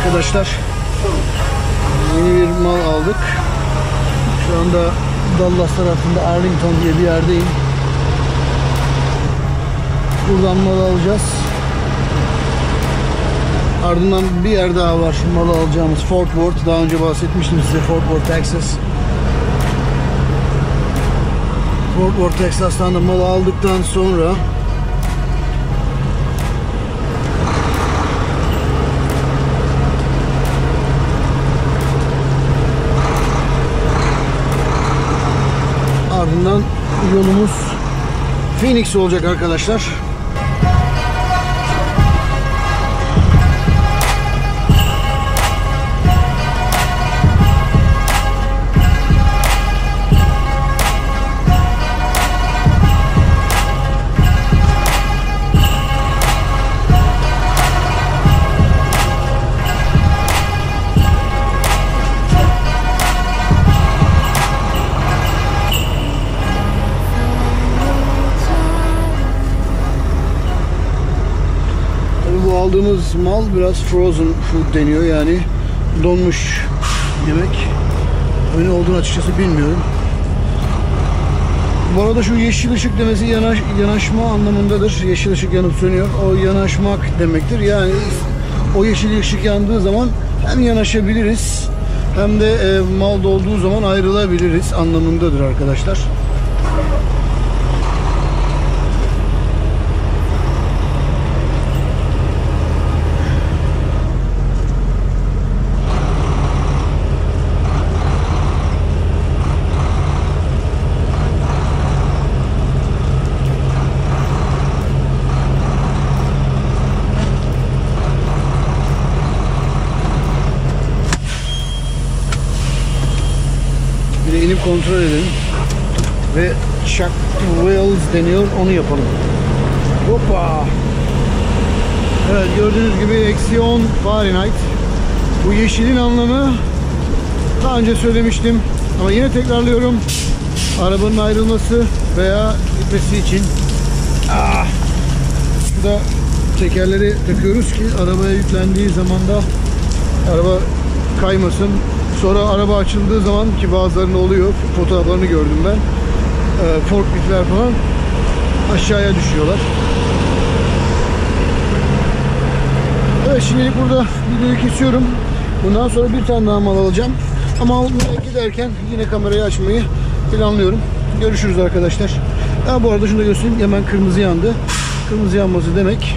Arkadaşlar. Yeni bir mal aldık. Şu anda Dallas tarafında Arlington diye bir yerdeyim. Buradan mal alacağız. Ardından bir yer daha var malı alacağımız Fort Worth. Daha önce bahsetmiştim size Fort Worth, Texas. Fort Worth, Texas'tan da malı aldıktan sonra ardından yolumuz Phoenix olacak arkadaşlar. Aldığımız mal biraz frozen food deniyor yani donmuş yemek. Ne olduğunu açıkçası bilmiyorum. Bu arada şu yeşil ışık demesi yanaş, yanaşma anlamındadır. Yeşil ışık yanıp sönüyor. O yanaşmak demektir. Yani o yeşil ışık yandığı zaman hem yanaşabiliriz hem de e, mal dolduğu zaman ayrılabiliriz anlamındadır arkadaşlar. Kontrol edelim. Ve Chuck Wheels deniyor. Onu yapalım. Hoppa. Evet gördüğünüz gibi eksi 10 Fahrenheit. Bu yeşilin anlamı daha önce söylemiştim. Ama yine tekrarlıyorum. Arabanın ayrılması veya gitmesi için. Ah. Şurada tekerleri takıyoruz ki arabaya yüklendiği zaman da araba kaymasın. Sonra araba açıldığı zaman ki bazılarında oluyor. Fotoğraflarını gördüm ben. E, forkliftler falan aşağıya düşüyorlar. Evet şimdilik burada videoyu kesiyorum. Bundan sonra bir tane daha mal alacağım. Ama giderken yine kamerayı açmayı planlıyorum. Görüşürüz arkadaşlar. Ha, bu arada şunu da göstereyim. Hemen kırmızı yandı. Kırmızı yanması demek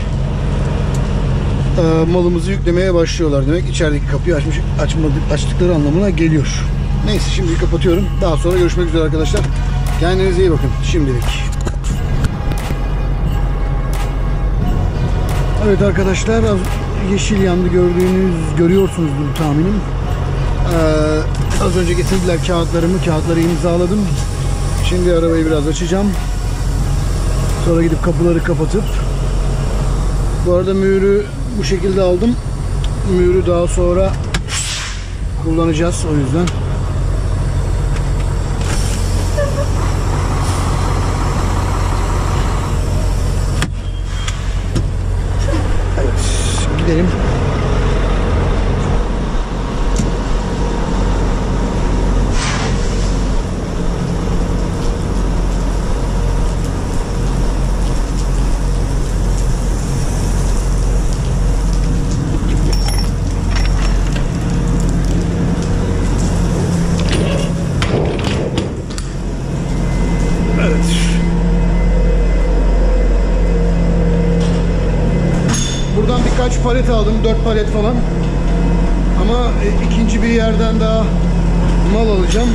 malımızı yüklemeye başlıyorlar demek. İçerideki kapıyı açmış, açmadık, açtıkları anlamına geliyor. Neyse şimdi kapatıyorum. Daha sonra görüşmek üzere arkadaşlar. Kendinize iyi bakın şimdilik. Evet arkadaşlar yeşil yandı gördüğünüz görüyorsunuzdur tahminim. Ee, az önce getirdiler kağıtlarımı. Kağıtları imzaladım. Şimdi arabayı biraz açacağım. Sonra gidip kapıları kapatıp bu arada mühürü bu şekilde aldım. Mühürü daha sonra kullanacağız o yüzden. Evet, gidelim. Evet. Buradan birkaç palet aldım. Dört palet falan. Ama e, ikinci bir yerden daha mal alacağım.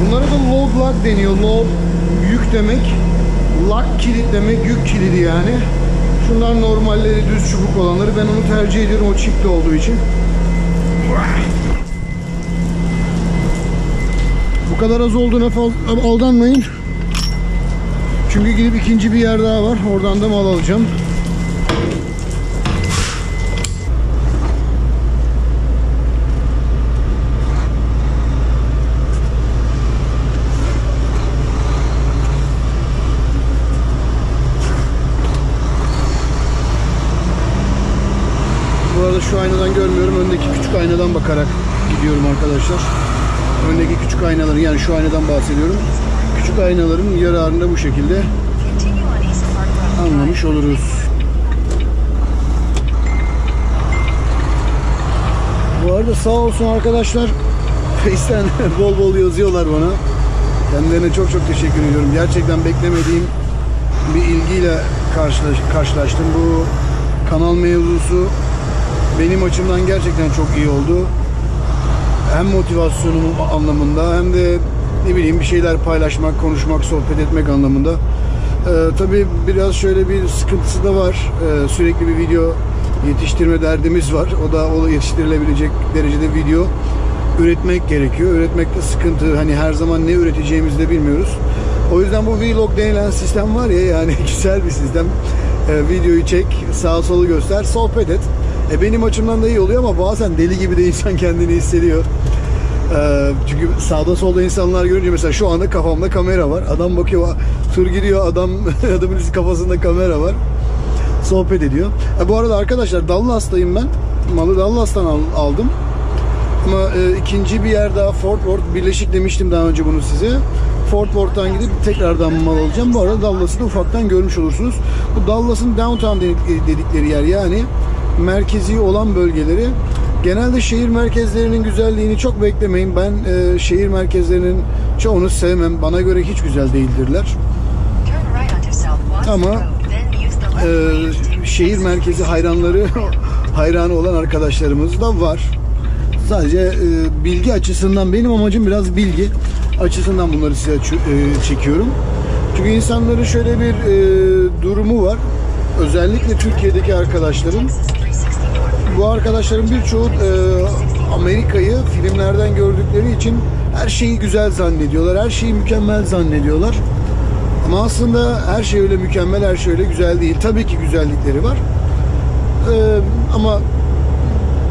Bunlara da load lock deniyor. Load yük demek. Lock kilit demek. Yük kilidi yani. Şunlar normalleri düz çubuk olanları. Ben onu tercih ediyorum o çiftli olduğu için. bu kadar az olduğuna aldanmayın. Çünkü gidip ikinci bir yer daha var. Oradan da mal alacağım. Bu arada şu aynadan görmüyorum. Öndeki küçük aynadan bakarak gidiyorum arkadaşlar. Öndeki küçük aynaların yani şu aynadan bahsediyorum. Küçük aynaların yararını bu şekilde anlamış oluruz. Bu arada sağ olsun arkadaşlar Face'ten bol bol yazıyorlar bana. Kendilerine çok çok teşekkür ediyorum. Gerçekten beklemediğim bir ilgiyle karşılaş, karşılaştım. Bu kanal mevzusu benim açımdan gerçekten çok iyi oldu. Hem motivasyonum anlamında hem de ne bileyim bir şeyler paylaşmak, konuşmak, sohbet etmek anlamında. Ee, tabii biraz şöyle bir sıkıntısı da var. Ee, sürekli bir video yetiştirme derdimiz var. O da o yetiştirilebilecek derecede video üretmek gerekiyor. Üretmekte sıkıntı. Hani her zaman ne üreteceğimizi de bilmiyoruz. O yüzden bu vlog denilen sistem var ya yani güzel bir sistem. Ee, videoyu çek, sağa solu göster, sohbet et. E benim açımdan da iyi oluyor ama bazen deli gibi de insan kendini hissediyor. Ee, çünkü sağda solda insanlar görünce mesela şu anda kafamda kamera var. Adam bakıyor, tur gidiyor, adam adamın kafasında kamera var. Sohbet ediyor. E, bu arada arkadaşlar Dallas'tayım ben. Malı Dallas'tan al- aldım. Ama e, ikinci bir yer daha Fort Worth, Birleşik demiştim daha önce bunu size. Fort Worth'tan gidip tekrardan mal alacağım. Bu arada Dallas'ı da ufaktan görmüş olursunuz. Bu Dallas'ın downtown dedik- dedikleri yer yani merkezi olan bölgeleri. Genelde şehir merkezlerinin güzelliğini çok beklemeyin. Ben e, şehir merkezlerinin çoğunu sevmem. Bana göre hiç güzel değildirler. Ama, take şehir merkezi hayranları hayranı olan arkadaşlarımız da var. Sadece e, bilgi açısından benim amacım biraz bilgi açısından bunları size e, çekiyorum. Çünkü insanların şöyle bir e, durumu var. Özellikle Türkiye'deki arkadaşların Texas 360 North. Bu arkadaşların birçoğu e, Amerika'yı filmlerden gördükleri için her şeyi güzel zannediyorlar. Her şeyi mükemmel zannediyorlar. Ama aslında her şey öyle mükemmel, her şey öyle güzel değil. Tabii ki güzellikleri var. E, ama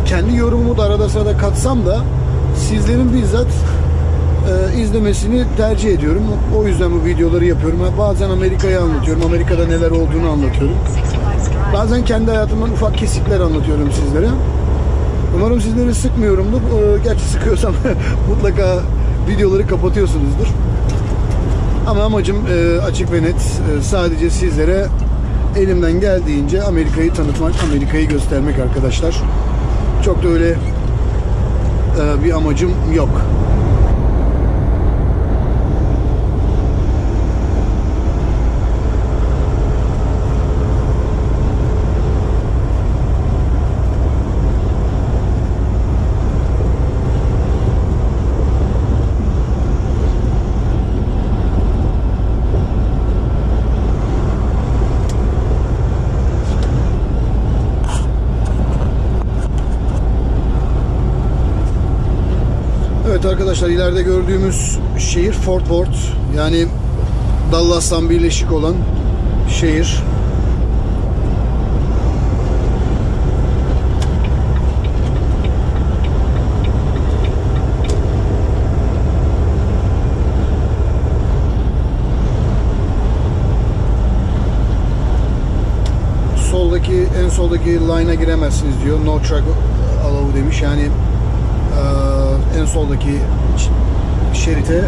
kendi yorumumu da arada sırada katsam da sizlerin bizzat e, izlemesini tercih ediyorum. O yüzden bu videoları yapıyorum. Bazen Amerika'yı anlatıyorum. Amerika'da neler olduğunu anlatıyorum. Bazen kendi hayatımdan ufak kesitler anlatıyorum sizlere. Umarım sizleri sıkmıyorumdur. Ee, Gerçi sıkıyorsam mutlaka videoları kapatıyorsunuzdur. Ama amacım e, açık ve net. E, Sadece sizlere elimden geldiğince Amerika'yı tanıtmak, Amerika'yı göstermek arkadaşlar. Çok da öyle e, bir amacım yok. Evet arkadaşlar ileride gördüğümüz şehir Fort Worth. Yani Dallas'tan birleşik olan şehir. Soldaki en soldaki line'a giremezsiniz diyor. No truck allow demiş. Yani eee, en soldaki şerite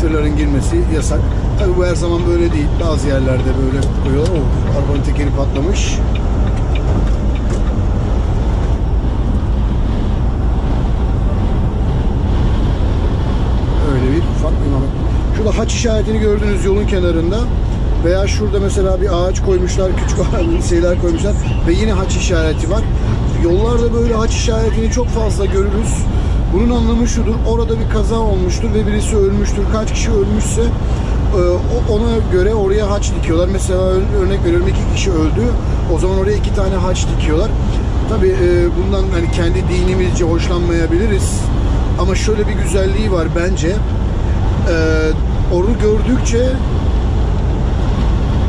tırların girmesi yasak. Tabi bu her zaman böyle değil. Bazı yerlerde böyle koyuyorlar. Oh, arabanın tekeri patlamış. Öyle bir ufak bir. Şurada haç işaretini gördüğünüz yolun kenarında veya şurada mesela bir ağaç koymuşlar, küçük şeyler koymuşlar ve yine haç işareti var. Yollarda böyle haç işaretini çok fazla görürüz. Bunun anlamı şudur, orada bir kaza olmuştur ve birisi ölmüştür. Kaç kişi ölmüşse e, ona göre oraya haç dikiyorlar. Mesela ör- örnek veriyorum iki kişi öldü. O zaman oraya iki tane haç dikiyorlar. Tabi bundan hani kendi dinimizce hoşlanmayabiliriz. Ama şöyle bir güzelliği var bence. Ee, onu gördükçe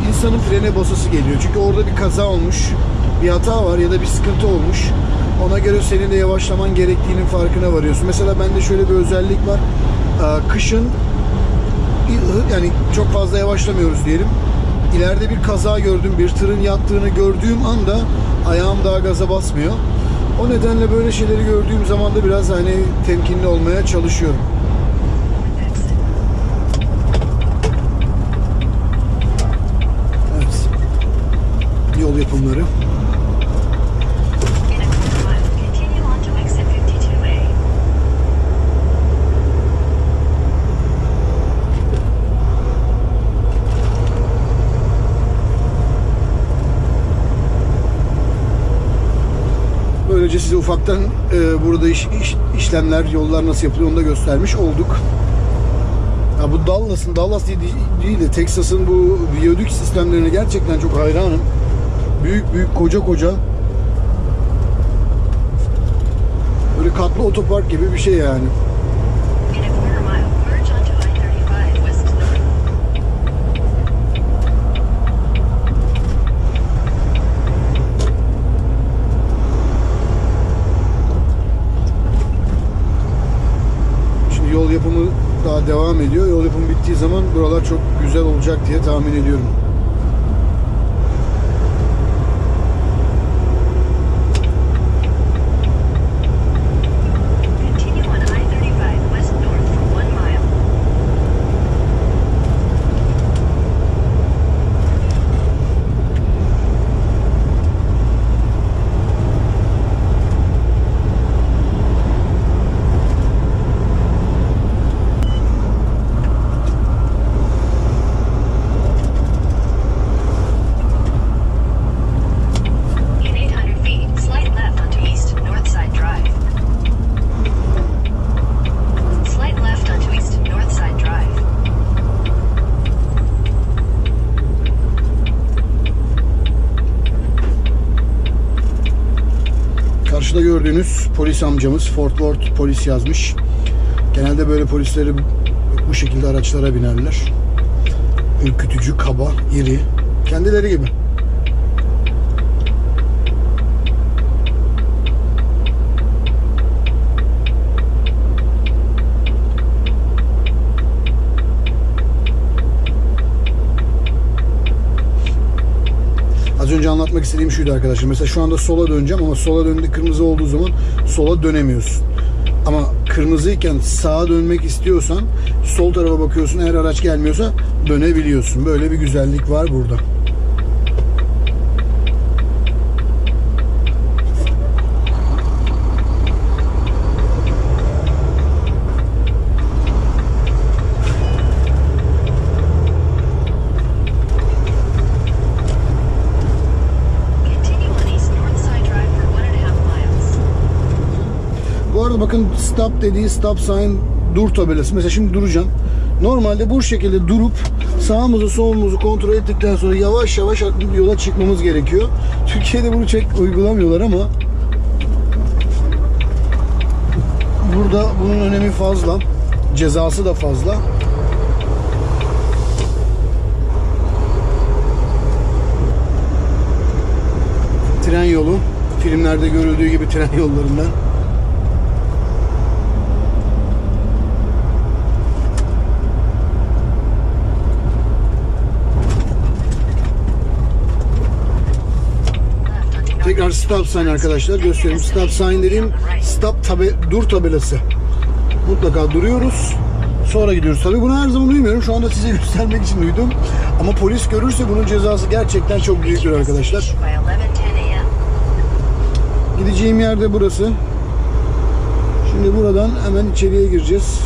insanın frene basası geliyor. Çünkü orada bir kaza olmuş, bir hata var ya da bir sıkıntı olmuş. Ona göre senin de yavaşlaman gerektiğinin farkına varıyorsun. Mesela bende şöyle bir özellik var. Ee, kışın yani çok fazla yavaşlamıyoruz diyelim. İleride bir kaza gördüm, bir tırın yattığını gördüğüm anda ayağım daha gaza basmıyor. O nedenle böyle şeyleri gördüğüm zaman da biraz hani temkinli olmaya çalışıyorum. Evet. Yol yapımları. Ufaktan e, burada iş, iş- işlemler, yollar nasıl yapılıyor onu da göstermiş olduk. Ya bu Dallas'ın, Dallas değil, değil de Texas'ın bu viyadük sistemlerine gerçekten çok hayranım. Büyük büyük koca koca böyle katlı otopark gibi bir şey yani. Bittiği zaman buralar çok güzel olacak diye tahmin ediyorum. Karşıda gördüğünüz polis amcamız Fort Worth polis yazmış. Genelde böyle polisleri bu şekilde araçlara binerler. Ürkütücü, kaba, iri. Kendileri gibi. Önce anlatmak istediğim şuydu arkadaşlar. Mesela şu anda sola döneceğim ama sola döndü kırmızı olduğu zaman sola dönemiyorsun. Ama kırmızıyken sağa dönmek istiyorsan sol tarafa bakıyorsun. Eğer araç gelmiyorsa dönebiliyorsun. Böyle bir güzellik var burada. Stop dediği stop sign dur tabelası. Mesela şimdi duracağım. Normalde bu şekilde durup sağımızı solumuzu kontrol ettikten sonra yavaş yavaş yola çıkmamız gerekiyor. Türkiye'de bunu çok uygulamıyorlar ama burada bunun önemi fazla. Cezası da fazla. Tren yolu. Filmlerde görüldüğü gibi tren yollarından. Tekrar stop sign arkadaşlar göstereyim. Stop sign dediğim stop tabe dur tabelası. Mutlaka duruyoruz. Sonra gidiyoruz. Tabii bunu her zaman duymuyorum. Şu anda size göstermek için duydum. Ama polis görürse bunun cezası gerçekten çok büyüktür arkadaşlar. By 11:10 a.m. Gideceğim yerde burası. Şimdi buradan hemen içeriye gireceğiz.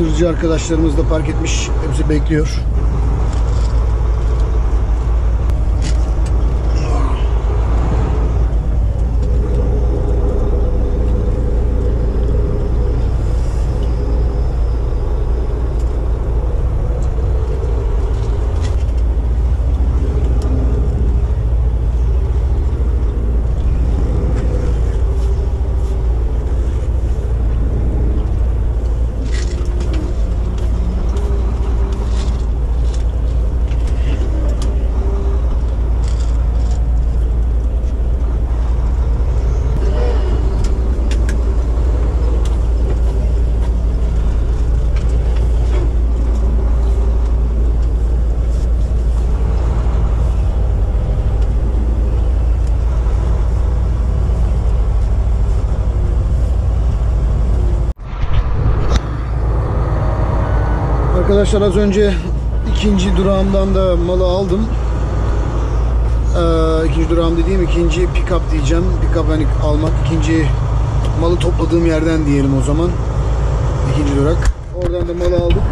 Tırcı arkadaşlarımız da park etmiş. Hepsi bekliyor. Arkadaşlar az önce ikinci durağımdan da malı aldım. Ee, ikinci durağım dediğim ikinci pick up diyeceğim. Pick up hani almak ikinci malı topladığım yerden diyelim o zaman. İkinci durak. Oradan da malı aldık.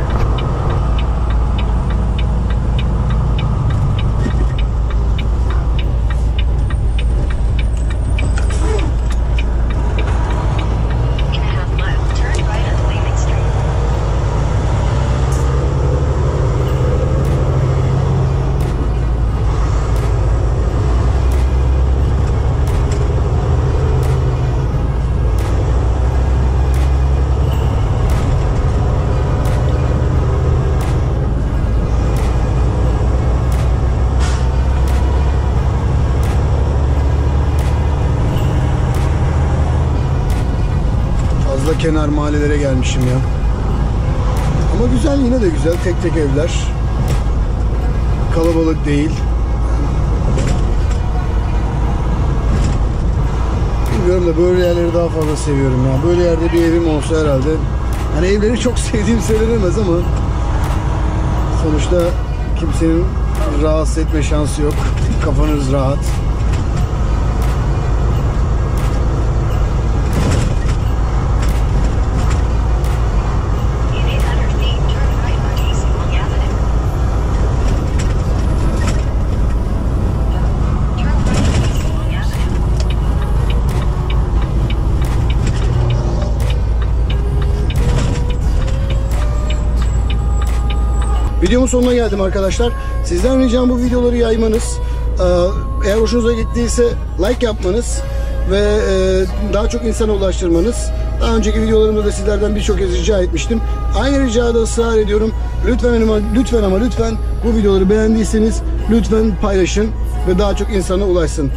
Kenar mahallelere gelmişim ya. Ama güzel yine de güzel. Tek tek evler. Kalabalık değil. Bilmiyorum da böyle yerleri daha fazla seviyorum ya. Böyle yerde bir evim olsa herhalde. Hani evleri çok sevdiğim söylenemez ama sonuçta kimsenin rahatsız etme şansı yok. Kafanız rahat. Videomun sonuna geldim arkadaşlar. Sizden ricam bu videoları yaymanız. Ee, Eğer hoşunuza gittiyse like yapmanız ve e, daha çok insana ulaştırmanız. Daha önceki videolarımda da sizlerden birçok kez rica etmiştim. Aynı ricada ısrar ediyorum. Lütfen ama lütfen ama lütfen bu videoları beğendiyseniz lütfen paylaşın ve daha çok insana ulaşsın.